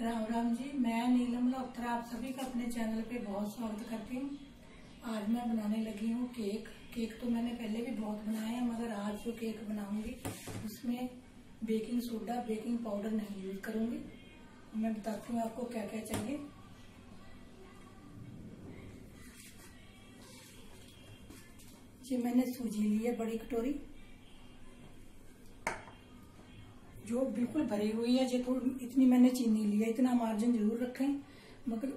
राम राम जी, मैं नीलम लोथरा आप सभी का अपने चैनल पे बहुत स्वागत करती हूँ। आज मैं बनाने लगी हूँ केक। केक तो मैंने पहले भी बहुत बनाए हैं, मगर आज जो केक बनाऊँगी, उसमें बेकिंग सोडा, बेकिंग पाउडर नहीं यूज़ करूँगी। मैं बताती हूँ आपको क्या क्या चाहिए। जी, मैंने सूजी ली है बड़ी कटोरी। जो बिल्कुल भरी हुई है जो इतनी मैंने चीनी ली है, इतना मार्जिन ज़रूर रखें, मगर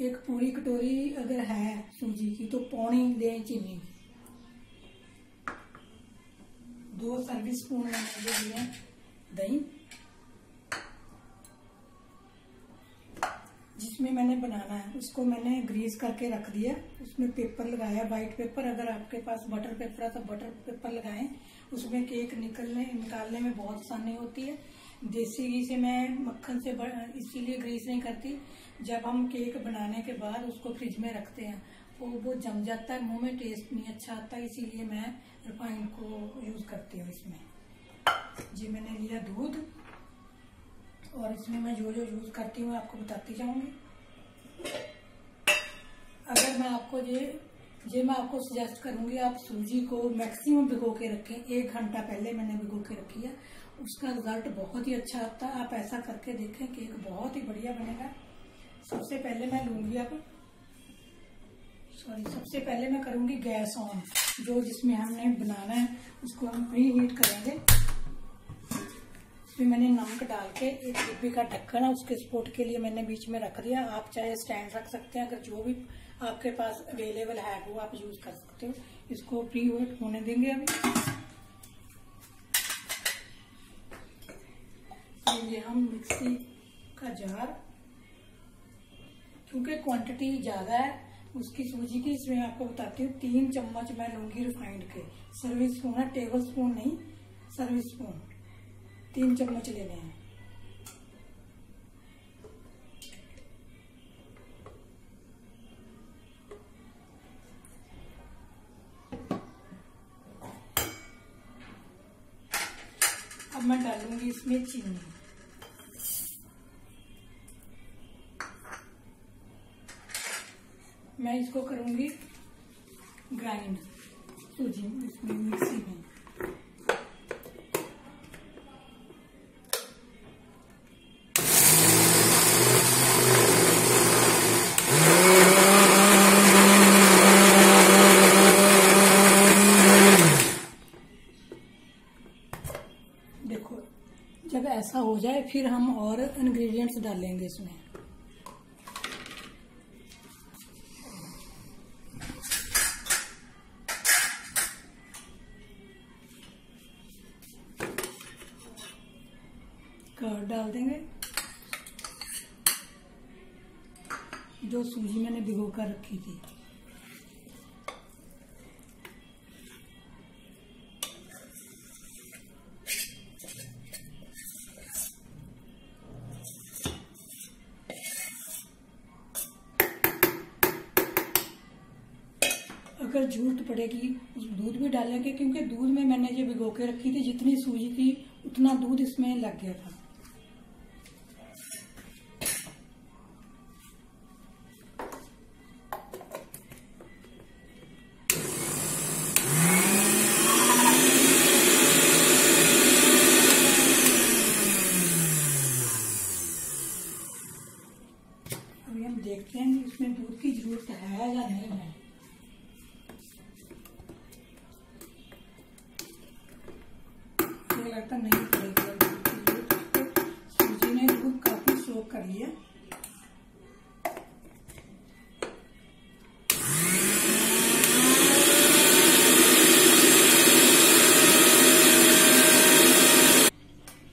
एक पूरी कटोरी अगर है सूजी की तो पौनी दे चीनी। की दो सर्विस स्पून दही। जिसमें मैंने बनाना है। उसको मैंने ग्रीस करके रख दिया। उसमें पेपर लगाया वाइट पेपर अगर आपके पास बटर पेपर है तो बटर पेपर लगाएँ। उसमें केक निकलने, निकालने में बहुत आसानी होती है। देसी घी से मैं मक्खन से इसीलिए ग्रीस नहीं करती। जब हम केक बनाने के बाद उसको फ्रिज में रखते हैं वो वो जम जाता है। मुँह में टेस्ट नहीं अच्छा आता, इसीलिए मैं रिफाइंड को यूज़ करती हूँ इसमें। जी, मैंने लिया दूध। और इसमें मैं जो जो यूज़ करती हूँ आपको बताती जाऊँगी। अगर मैं आपको ये ये मैं आपको सजेस्ट करूँगी, आप सूजी को मैक्सिमम भिगो के रखें। एक घंटा पहले मैंने भिगो के रखी है। उसका रिज़ल्ट बहुत ही अच्छा आता है। आप ऐसा करके देखें केक बहुत ही बढ़िया बनेगा। सबसे पहले मैं लूँगी अब सॉरी सबसे पहले मैं करूँगी गैस ऑन, जो जिसमें हमने बनाना है, उसको हम प्री हीट करेंगे। इसमें मैंने नमक डाल के एक डिब्बी का ढक्कन है, उसके स्पोर्ट के लिए मैंने बीच में रख दिया। आप चाहे स्टैंड रख सकते हैं, अगर जो भी आपके पास अवेलेबल है, वो आप यूज़ कर सकते हो। इसको प्री हीट होने देंगे अभी। ये हम मिक्सी का जार, क्योंकि क्वांटिटी ज़्यादा है, उसकी सूजी की, इसमें आपको बताती हूँ, तीन चम्मच मैं लूँगी रिफाइंड के। सर्विस स्पून है टेबल स्पून नहीं सर्विस स्पून तीन चम्मच लेने हैं। अब मैं डालूँगी इसमें चीनी। मैं इसको करूँगी ग्राइंड, सूजी इसमें मिक्सी में। फिर हम और इंग्रेडिएंट्स डालेंगे इसमें। कर्ड डाल देंगे। जो सूजी मैंने भिगो कर रखी थी। अगर ज़रूरत पड़ेगी दूध भी डालेंगे, क्योंकि दूध में मैंने जो भिगो के रखी थी, जितनी सूजी थी, उतना दूध इसमें लग गया था। देखते हैं कि इसमें दूध की ज़रूरत है या नहीं है। लगता नहीं पड़ेगी सूजी ने दूध काफ़ी सोख कर लिया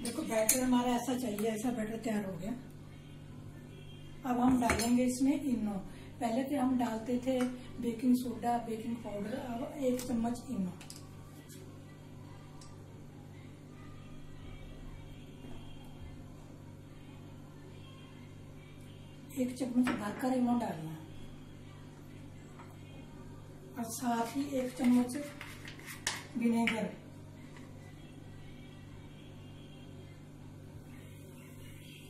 देखो, बैटर हमारा ऐसा चाहिए, ऐसा बैटर तैयार हो गया। अब हम डालेंगे इसमें इनो। पहले तो हम डालते थे बेकिंग सोडा, बेकिंग पाउडर, अब एक चम्मच इनो। एक चम्मच भरकर इनो डालना और साथ ही एक चम्मच विनेगर।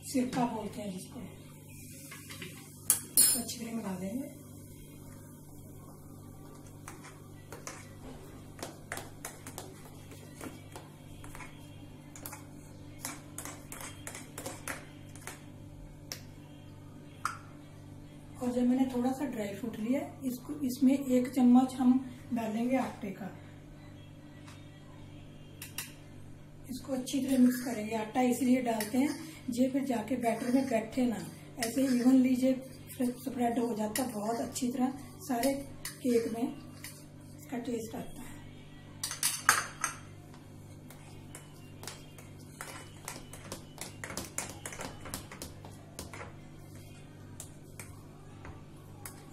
सिरका बोलते हैं जिसको। अच्छी तरह मिला देंगे। और जब मैंने थोड़ा सा ड्राई फ्रूट लिया, इसको, इसमें एक चम्मच हम डालेंगे आटे का। इसको अच्छी तरह मिक्स करेंगे। आटा इसलिए डालते हैं, जे फिर जाके बैटर में बैठे ना। ऐसे इवन लीजिए स्प्रेड हो जाता बहुत अच्छी तरह सारे केक में इसका टेस्ट आता है।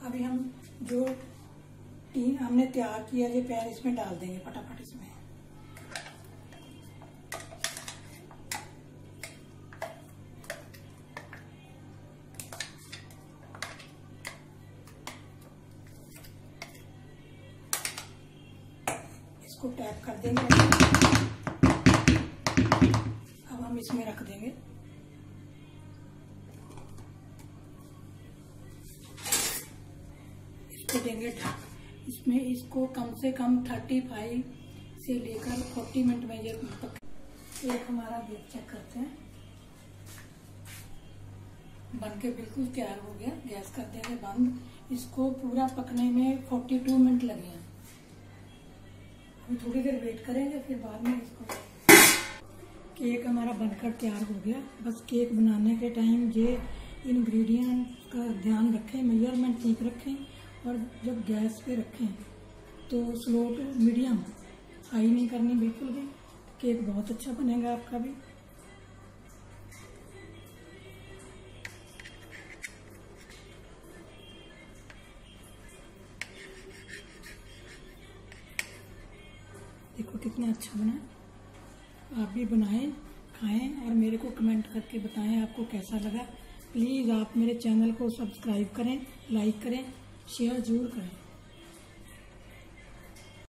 अभी हम जो तीन हमने तैयार किया ये पैर इसमें डाल देंगे, फटाफट इसमें। इसको टैप कर देंगे। अब हम इसमें रख देंगे। इसको देंगे ढक। इसमें इसको कम से कम थर्टी फाइव से लेकर फोर्टी मिनट में ये पक एक हमारा बेक चेक करते हैं। बन के बिल्कुल तैयार हो गया। गैस कर देंगे बंद। इसको पूरा पकने में फोर्टी टू मिनट लगे हैं। हम थोड़ी देर वेट करेंगे, फिर बाद में इसको केक हमारा बनकर तैयार हो गया। बस केक बनाने के टाइम ये इंग्रेडिएंट का ध्यान रखें मेज़रमेंट ठीक रखें। और जब गैस पे रखें तो स्लो टू मीडियम हाई नहीं करनी बिल्कुल भी। केक बहुत अच्छा बनेगा आपका भी। देखो कितना अच्छा बना। आप भी बनाएँ, खाएँ और मेरे को कमेंट करके बताएँ आपको कैसा लगा। प्लीज़ आप मेरे चैनल को सब्सक्राइब करें, लाइक करें शेयर ज़रूर करें